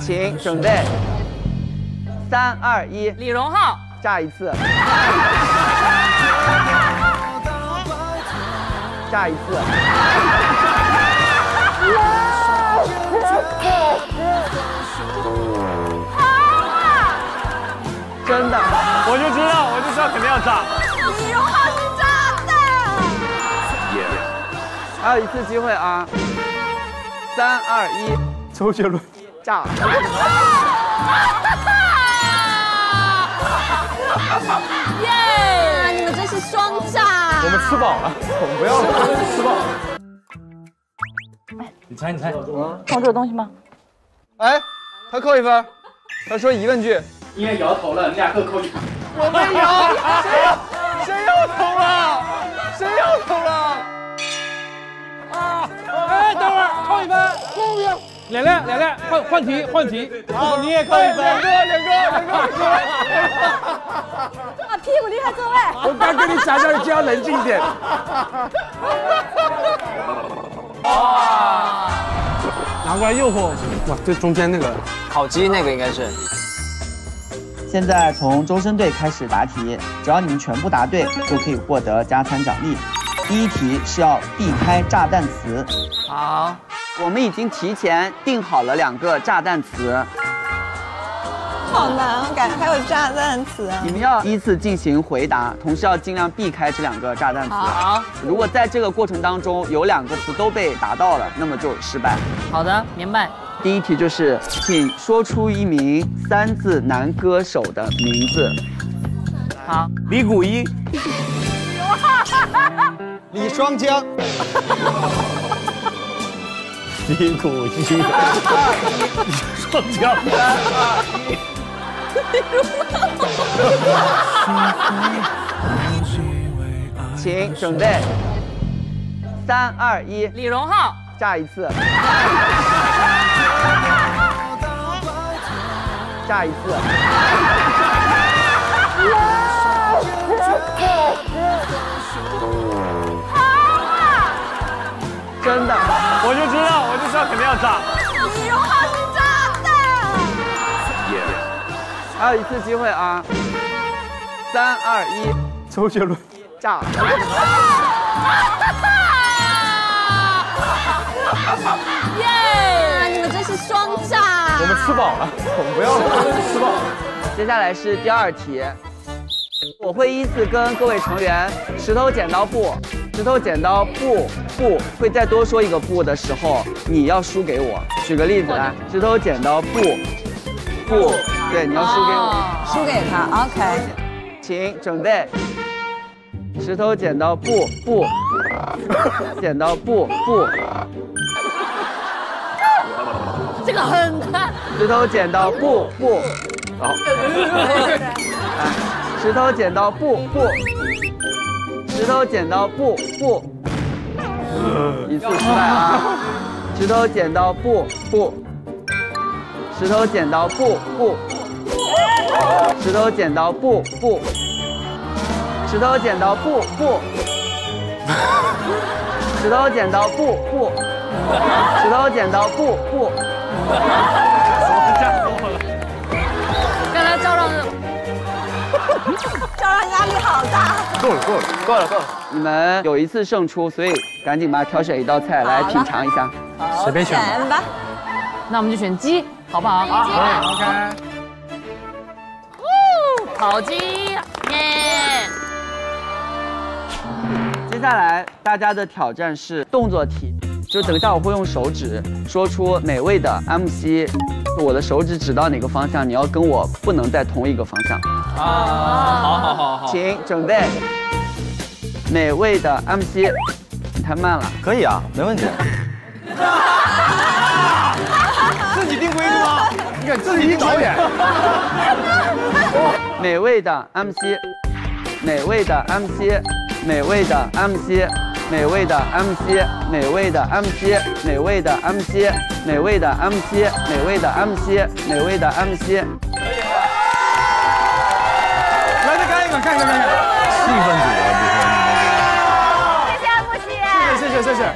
请准备，三二一，李荣浩，炸一次，炸一次。真的，我就知道，我就知道肯定要炸。李荣浩是炸弹。还有一次机会啊！三二一，周杰伦，炸！耶！你们真是双炸。我们吃饱了，我们不要了，吃饱了。哎你猜，你猜，同这东西吗？哎，他扣一分，他说疑问句。你也摇头了，你俩各扣一分。我没摇，谁摇？谁摇头了？谁摇头了？啊！哎，等会儿扣一分，扣一亮亮，亮亮，换换题，换题。好，你也扣一分。两个，两个，两个。把屁股离开座位。我刚跟你讲叫你就要冷静一点。哇！拿过来诱惑。哇，这中间那个烤鸡那个应该是。现在从周深队开始答题，只要你们全部答对，就可以获得加餐奖励。第一题是要避开炸弹词。好，我们已经提前定好了两个炸弹词。好难，我感觉还有炸弹词。你们要依次进行回答，同时要尽量避开这两个炸弹词。好，如果在这个过程当中有两个词都被答到了，那么就失败。好的，明白。第一题就是，请说出一名三字男歌手的名字。好，李谷一，李双江，李谷一，双脚，三二一，请准备，三二一，李荣浩，炸一次。炸一次！真的，我就知道，我就知道肯定要炸。李荣浩是炸弹。还有一次机会啊！三二一，周杰伦，炸！耶！你们真是双炸。我们吃饱了，我们不要了，吃饱了。接下来是第二题，我会依次跟各位成员石头剪刀布，石头剪刀布布，会再多说一个布的时候，你要输给我。举个例子来，石头剪刀布布，对，你要输给我，输给他，OK。请准备，石头剪刀布布，剪刀布布。这个很难。石头剪刀布布，好。石头剪刀布布，石头剪刀布布，一次失败啊！石头剪刀布布，石头剪刀布布，石头剪刀布布，石头剪刀布布，石头剪刀布布，石头剪刀布布。够了，够了，够了，够了！你们有一次胜出，所以赶紧吧，挑选一道菜来品尝一下。随便选吧。那我们就选鸡，好不好？好，OK。烤鸡，耶！接下来大家的挑战是动作题。就等一下，我会用手指说出美味的 MC，我的手指指到哪个方向，你要跟我不能在同一个方向。啊，好好好好，请准备。美味的 MC，你太慢了。可以啊，没问题。自己定规矩吗？你敢自己导演？美味的 MC，美味的 MC，美味的 MC。美味的 MC，美味的 MC，美味的 MC，美味的 MC，美味的 MC，美味的 MC。来，再干一个，干一个，干一个。气氛组谢谢。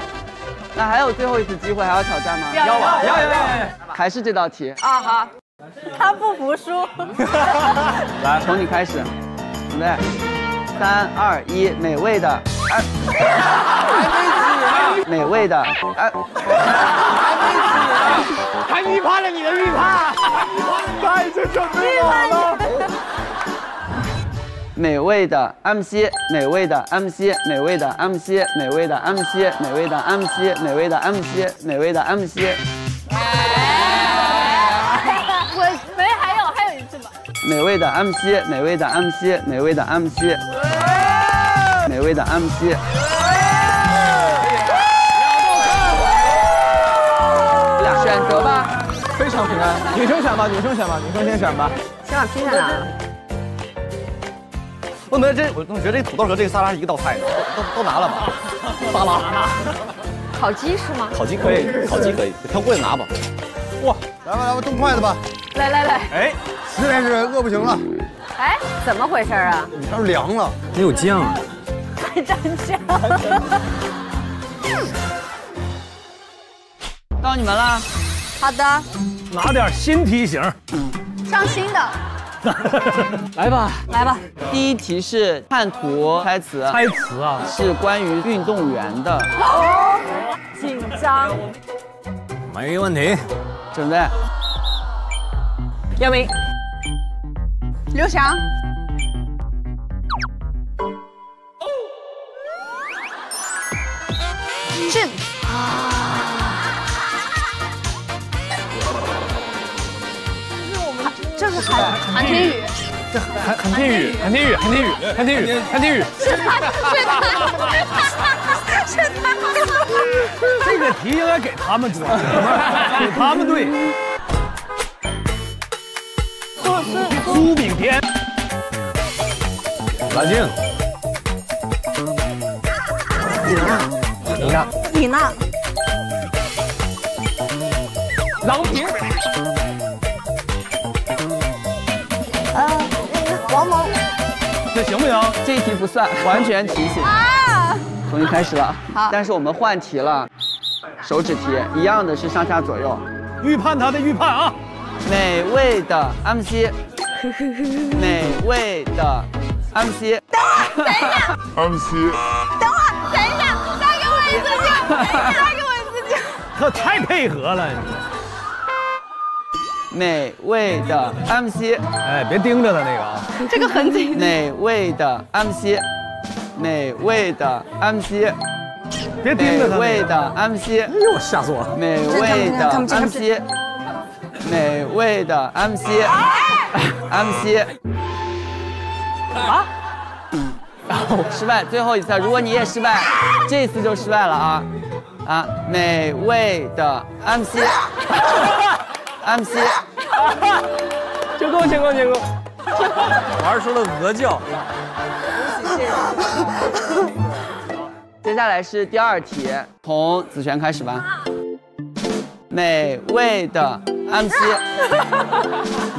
那还有最后一次机会，还要挑战吗？要要要要要要！还是这道题，啊好，他不服输。来，从你开始，准备，三二一，美味的，哎，美味的，哎，还预判了你的预判，他已经准备好了。美味的 MC，美味的 MC，美味的 MC，美味的 MC，美味的 MC，美味的 MC，美味的 MC，我没还有还有一次吧，美味的 MC，美味的 MC，美味的 MC，美味的 MC。选择吧，非常平安，女生选吧，女生选吧，女生先选吧。先把拼下来了。我怎么这，我我觉得这土豆和这个沙拉是一个道菜呢，都都都拿了吧。沙拉，烤鸡是吗？烤鸡可以，烤鸡可以，挑贵的拿吧。哇，来吧来吧，动筷子吧，来来来，哎，实在是饿不行了，哎，怎么回事啊？它是凉了。没有酱啊。还蘸酱。到你们了。好的，拿点新题型。上新的，来吧，来吧。第一题是看图猜词，猜词啊。是关于运动员的，紧张。没问题。准备。姚明，刘翔，是这是韩韩天宇，韩韩天宇，韩天宇，韩天宇，韩天宇，韩天宇。是他，是他，是他。这个题应该给他们做，给他们对。苏炳添，蓝静，你看，你呢？郎平，王蒙。这行不行？这一题不算，完全提醒。啊！重新开始了。好但是我们换题了，手指题一样的是上下左右。预判他的预判啊！美味的 MC，美味的 MC，等会，等一下，MC 等会儿，等一下，再给我一次机会，再给我一次机会。他太配合了，美味的 MC，哎，别盯着他那个啊！这个很紧。美味的 MC，美味的 MC，别盯着他美。味的 MC，哎呦，吓死我了！美味的 MC，美味的 MC，MC。啊？然后失败，最后一次，如果你也失败，这次就失败了啊！啊，美味的 MC，MC，请 够，请够，请够！玩出了鹅叫。接下来是第二题，从子璇开始吧。美味的 MC，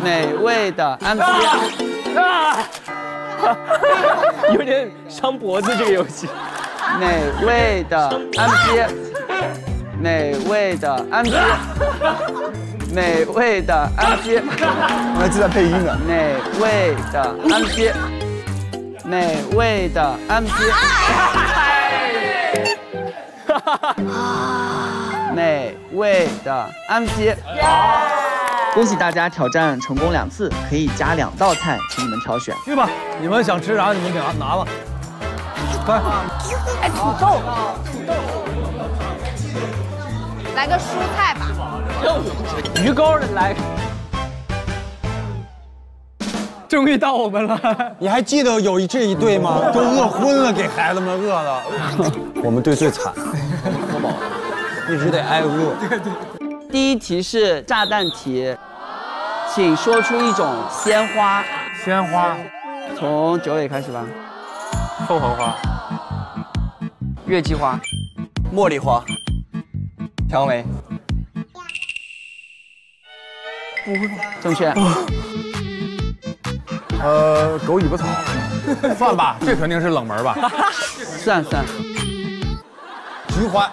美味的 MC，啊！有点伤脖子这个游戏。美味的 MC，美味的 MC，美味的 MC，我还记得配音呢。美味的 MC，美味的 MC，美味的 MC。恭喜大家挑战成功两次，可以加两道菜，请你们挑选。去吧，你们想吃啥你们给拿拿吧。快，哎，土豆，来个蔬菜吧。鱼钩的来。终于到我们了，你还记得有这一对吗？都饿昏了，给孩子们饿的。我们队最惨，喝饱了，一直得挨饿。第一题是炸弹题，请说出一种鲜花。鲜花、从九尾开始吧。凤凰花、月季花、茉莉花、蔷薇、正确。呃，狗尾巴草，算吧，这肯定是冷门吧？算算。菊花、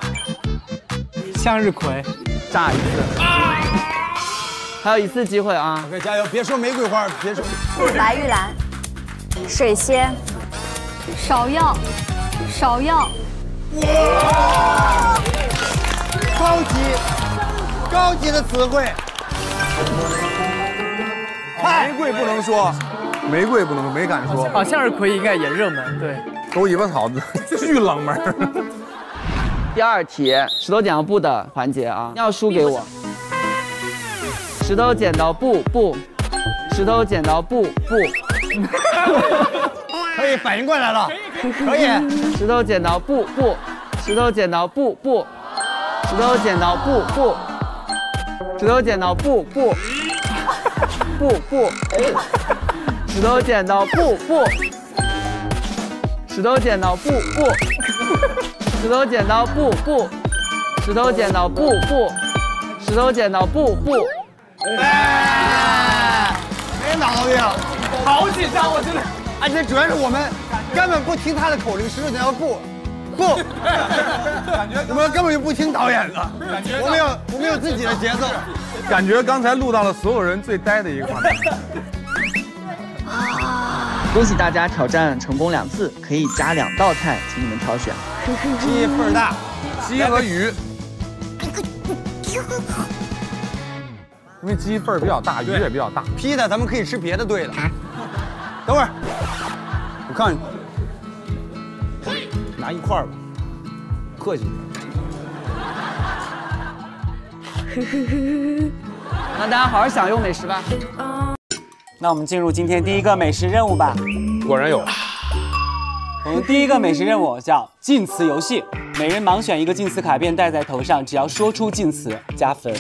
向日葵，炸一次，还有一次机会啊！OK，加油！别说玫瑰花，别说。白玉兰，水仙，芍药，芍药，哇高级，高级的词汇。玫瑰不能说，玫瑰不能，没敢说。啊，向日葵应该也热门，对。狗尾巴草子，巨冷门。第二题，石头剪刀布的环节啊，要输给我。石头剪刀布布，石头剪刀布布，可以反应过来了，可以。石头剪刀布布，石头剪刀布布，石头剪刀布布，石头剪刀布布，布布，石头剪刀布布，石头剪刀布布，石头剪刀布布，石头剪刀布布，石头剪刀布布。哎，没毛病。好紧张，我真的。而且主要是我们根本不听他的口令，石头剪刀布，不，感觉我们根本就不听导演的，感觉我们有我们有自己的节奏。感觉刚才录到了所有人最呆的一个画面。恭喜大家挑战成功两次，可以加两道菜，请你们挑选。鸡份儿大，鸡和鱼，因为鸡份儿比较大，鱼也比较大。披萨咱们可以吃别的队的。等会儿，我看拿一块儿吧，客气。那大家好好享用美食吧。那我们进入今天第一个美食任务吧。果然有。我们第一个美食任务叫近词游戏，每人盲选一个近词卡片戴在头上，只要说出近词加分，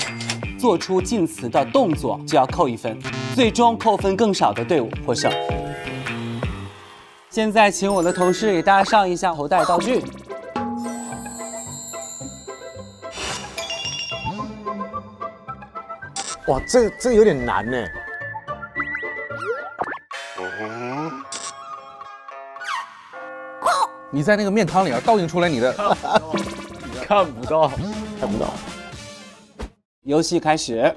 做出近词的动作就要扣一分，最终扣分更少的队伍获胜。现在请我的同事给大家上一下头戴道具。哇，这这有点难呢。你在那个面汤里啊，倒映出来你的，看不到，看不到。游戏开始。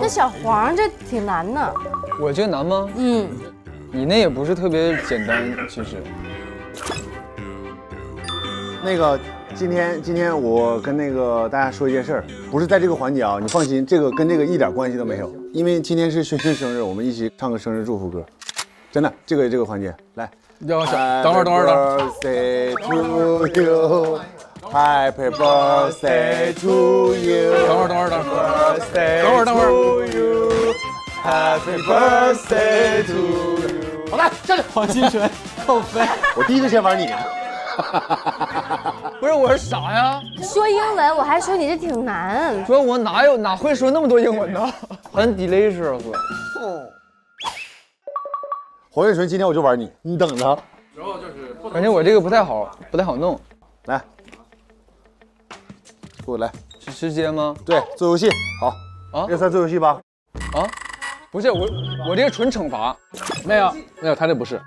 那小黄这挺难的。我这个难吗？嗯，你那也不是特别简单，其实。那个，今天今天我跟那个大家说一件事儿，不是在这个环节啊，你放心，这个跟这个一点关系都没有，因为今天是轩轩生日，我们一起唱个生日祝福歌，真的，这个这个环节，来，要小，等会儿等会儿等会儿。Happy birthday to you. 等会儿等会儿等会儿等会儿等会儿 to you, Happy birthday to you. 好来，下去。黄金纯扣分。我第一个先玩你。不是，我是傻呀。说英文我还说你这挺难。主要我哪有哪会说那么多英文呢？很 delicious。黄月纯，今天我就玩你，你等着。感觉我这个不太好，不太好弄。来，我来，是吃街吗？对，做游戏，好啊，要猜做游戏吧？啊，不是我，我这个纯惩罚，没有没有，他那不是，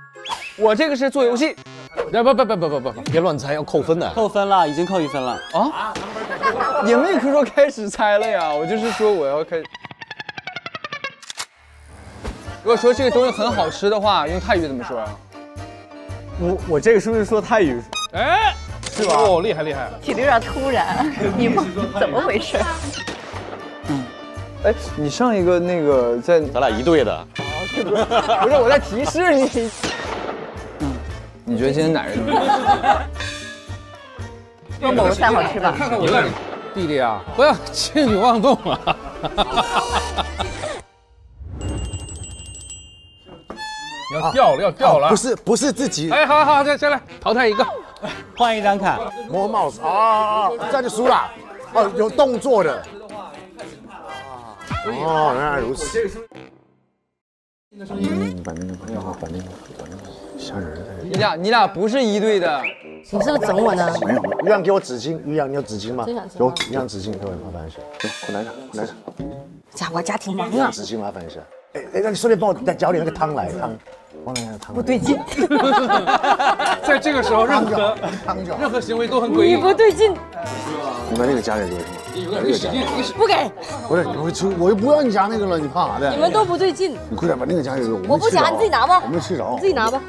我这个是做游戏，啊、不不不不不不，别乱猜，要扣分的，扣分了，已经扣一分了啊，也没可说开始猜了呀，我就是说我要开。如果说这个东西很好吃的话，用泰语怎么说？我我这个是不是说泰语？哎。是吧？哦，厉害厉害。起的有点突然，你们怎么回事？哎，你上一个那个在咱俩一队的。不是 我在提示你。嗯，你觉得今天哪个东西？说某个菜好吃吧？看看我这弟弟啊，不要轻举妄动啊！你 要掉了，要掉了。不是不是自己。哎，好好，再再来淘汰一个，换一张卡。摸帽子啊啊啊！这样就输了。哦，有动作的。哦，原来如此。嗯，把那个把那个把那个把那个虾仁在你俩你俩不是一队的。你是不是整我呢？没有，于洋给我纸巾，于洋你有纸巾吗？有，于洋纸巾，给我麻烦一下，给我拿一下，拿一下。家我家挺忙于洋啊。纸巾麻烦一下。哎哎，那你顺便帮我再舀点那个汤来汤。不对劲，在这个时候，任何任何行为都很诡异。你不对劲，你把那个夹给哥是吗？你使劲，你使不给，不是，我又不要你夹那个了，你怕啥的？你们都不对劲，你快点把那个夹给我。我不夹，你自己拿吧我。没吃着。你自己拿吧。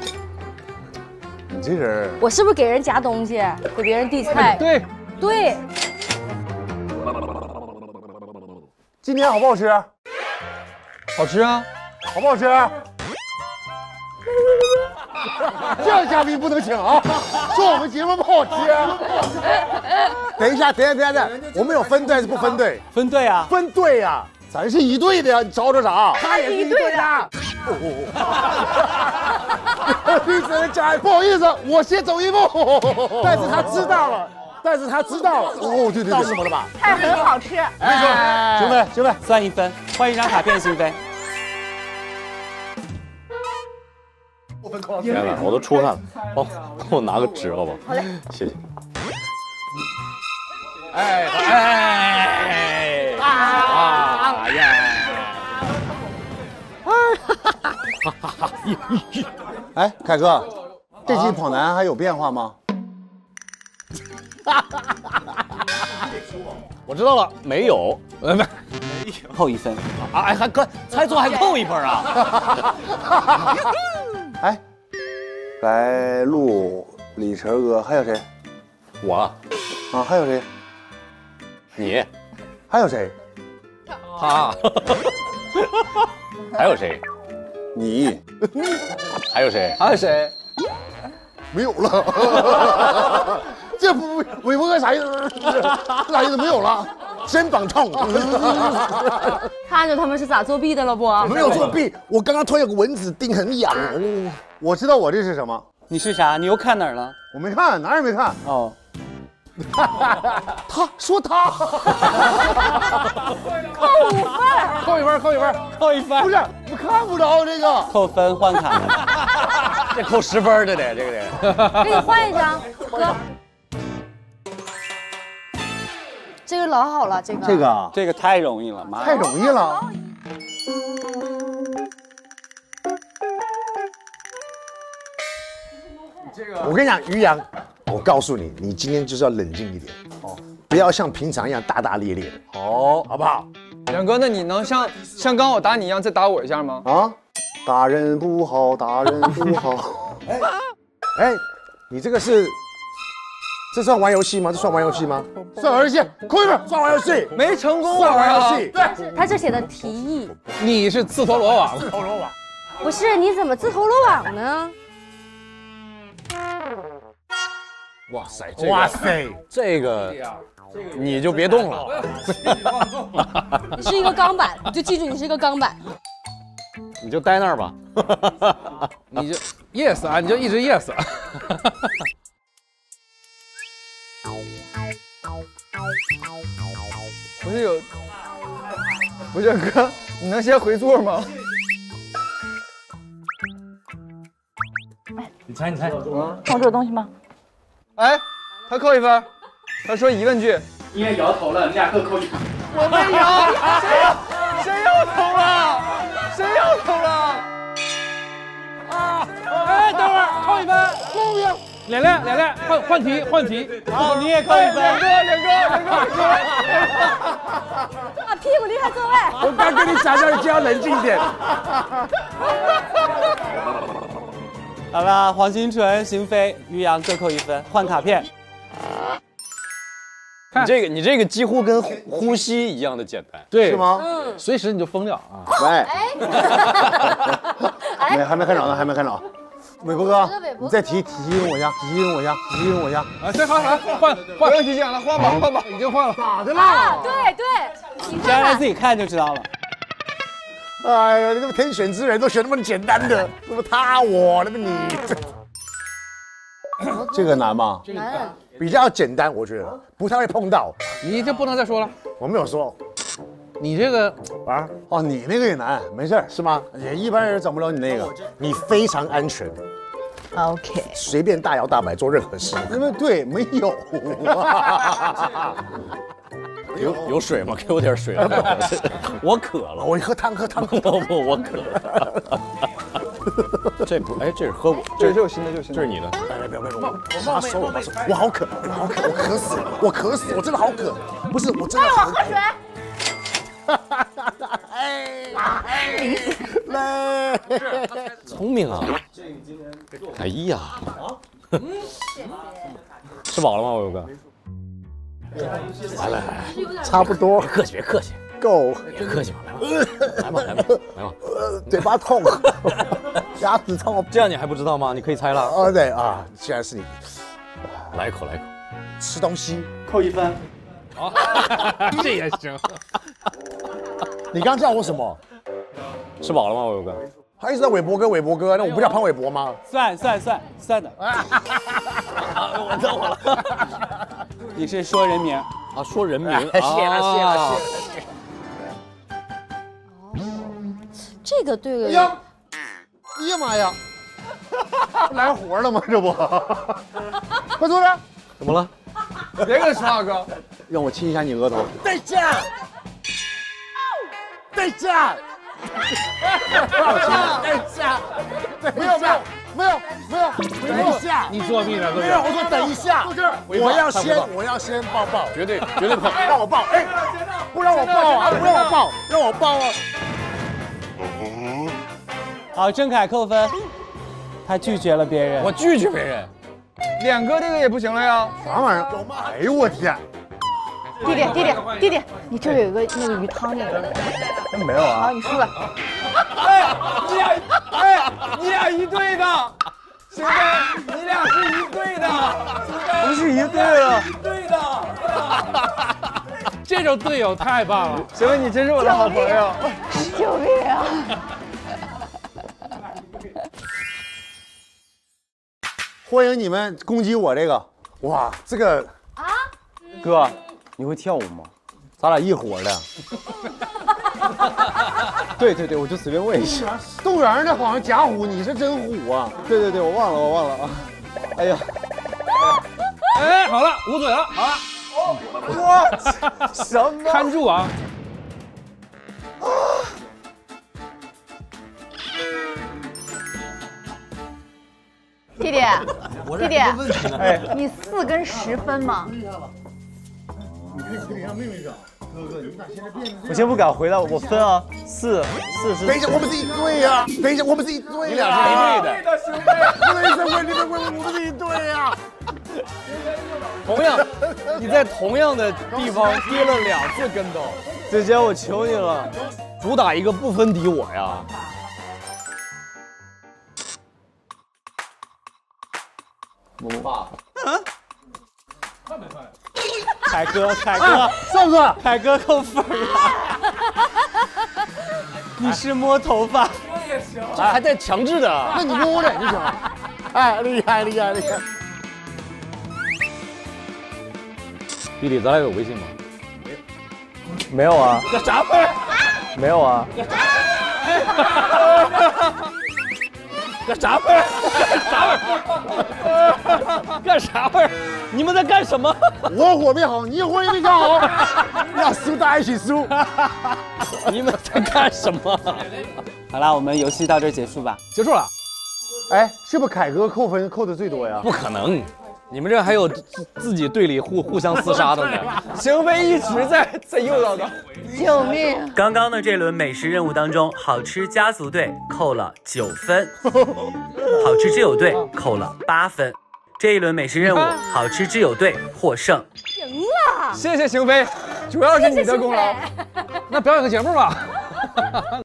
你这人，我是不是给人夹东西，给别人递菜？对对，今天好不好吃？好吃啊！好不好吃？这样嘉宾不能请啊！说我们节目不好听。等一下，等一下，等一下，等一下，我们有分队还是不分队？分队啊，分队呀，咱是一队的呀，你吵吵啥？他也是一队的。你只能加，不好意思，我先走一步。但是他知道了，但是他知道了。哦，对对对，到什么了吧？菜很好吃。没错，行呗，行呗，算一分。换一张卡片，星飞。天哪，我都出汗了，帮帮我拿个纸好不好？好嘞，谢谢。哎哎啊呀！哎，凯哥，这期跑男还有变化吗？我知道了，没有，呃没，扣一分。啊，哎，还哥猜错还扣一分啊？哎，白鹿、李晨哥，还有谁？我，啊，还有谁？你，还有谁？他，还有谁？你，还有谁？还有谁？没有了。这不韦伯哥啥意思？啥意思？没有了，肩膀痛。看着他们是咋作弊的了不？没有作弊，我刚刚突然有个蚊子叮，很痒。我知道我这是什么，你是啥？你又看哪儿了？我没看，哪儿也没看。哦，他说他，扣五分，扣一分，扣一分，扣一分。不是，我看不着这个。扣分换卡。这扣十分这得，这个得。给你换一张，哥。这个老好了，这个。这个啊这个太容易了，妈！太容易了。我跟你讲，于洋，我告诉你，你今天就是要冷静一点哦，不要像平常一样大大咧咧的，哦，好不好？杨哥，那你能像像刚我打你一样再打我一下吗？啊，打人不好，打人不好。哎哎，你这个是，这算玩游戏吗？这算玩游戏吗？算玩游戏，扣一分，算玩游戏，没成功算玩啊！游戏。对他这写的提议，你是自投罗网。自投罗网。不是你怎么自投罗网呢？哇塞，这个哇塞，这个你就别动了。你是一个钢板，你就记住你是一个钢板。你就待那儿吧。你就 yes 啊，你就一直 yes。不是有，不是哥，你能先回座吗？你猜，你猜，放这有东西吗？哎，他扣一分，他说疑问句。你也摇头了，你俩各扣一分。我没摇，谁摇？谁摇头了？谁摇头了？啊！哎，等会儿扣一分，公平。亮亮，亮亮，换换题，换题。好，你也扣一分。两个，两个，两个，啊，屁股离开座位。我刚跟你讲叫你就要冷静一点。好了，黄金纯、邢飞、于洋各扣一分，换卡片。你这个你这个几乎跟呼吸一样的简单，对，是吗？嗯。随时你就疯掉啊！喂，哎。没还没看着呢，还没看着。韦伯哥你再提提醒我一下，提醒我一下，提醒我一下。啊，这好，来换不，用提醒了，换吧，换吧。已经换了。咋的啊，对对，你看看将来自，己看就知道了。哎呀，你这么天选之人都选那么简单的，那么他我，那么你，这个难吗？难。比较简单，我觉得不太会碰到。你就不能再说了，我没有说你这个啊，哦，你那个也难，没事儿，是吗？也一般人整不了你那个。你非常安全，OK，随便大摇大摆做任何事。因为对，没有。有有水吗？给我点水。我渴了，我喝汤，喝汤。不不，我渴了。这不，哎，这是喝过，这这有新的，这有新的。这是你的。哎，不要不要，我把手我把手，我好渴，我好渴，我渴死了，我渴死了，我真的好渴，不是我真的。哎，我喝水。聪明啊！哎呀，吃饱了吗，我有哥？来来来，差不多。客气，别客气，够。别客气嘛，来吧，来吧，来吧，来吧。嘴巴痛，牙齿痛，这样你还不知道吗？你可以猜了。哦对啊，既然是你，来一口，来一口。吃东西扣一分。好，这也行。你刚叫我什么？吃饱了吗，伟博哥？他一直在伟博哥，伟博哥，那我不叫潘玮柏吗？算算算算的。我知道我了。你是说人名啊？说人名。谢了谢了谢了。这个对了。哎呀，哎呀妈呀！来活了吗？这不，快坐着。怎么了？别跟说话，哥。让我亲一下你额头。再见。再见。等一下，没有没有没有没有，等一下，你作弊了，没有，我说等一下，我要先我要先抱抱，绝对绝对抱，让我抱，哎，不让我抱啊，不让我抱，让我抱啊。好，郑恺扣分，他拒绝了别人，我拒绝别人，脸哥这个也不行了呀，啥玩意儿？哎呦我天！弟弟弟弟弟弟，你这有一个那个鱼汤那个，没有啊。好，你输了。哎，你俩哎，你俩一队的，行飞，你俩是一队的，不是一队的，一队的。这种队友太棒了，行飞，你真是我的好朋友。救命啊！欢迎你们攻击我这个，哇，这个啊，哥。你会跳舞吗？咱俩一伙的。对对对，我就随便问一下。动物园的好像假虎，你是真虎啊？对对对，我忘了，我忘了啊。哎呀，哎，好了，捂嘴了，好了。我什么？看住啊！弟弟，弟弟，哎，你四跟十分吗？你可以去领上妹妹的，哥哥，你咋现在变？我先不敢回答，我分啊，四四十。等一下，我们是一队呀！等一下，我们是一队你俩是一队的。不能生气，你们我我们是一队呀！同样，你在同样的地方跌了两次跟头，姐姐，我求你了，主打一个不分敌我呀！不怕。嗯。快没快？凯哥，凯哥，算不算？凯哥扣分了。你是摸头发，也行，这还带强制的。那你摸我脸就行。哎，厉害，厉害，厉害。弟弟，咱俩有微信吗？没有啊。这啥分？没有啊。这啥味儿？干啥味儿？干啥玩意儿？你们在干什么？我火没好，你火也没加好，要输大家一起输。你们在干什么？好了，我们游戏到这结束吧。结束了。哎，是不是凯哥扣分扣的最多呀？不可能。你们这还有自自己队里互互相厮杀的呢，邢飞一直在在诱导他，救命！刚刚的这轮美食任务当中，好吃家族队扣了九分，好吃挚友队扣了八分。这一轮美食任务，好吃之友队获胜，赢了！谢谢邢飞，主要是你的功劳。那表演个节目吧。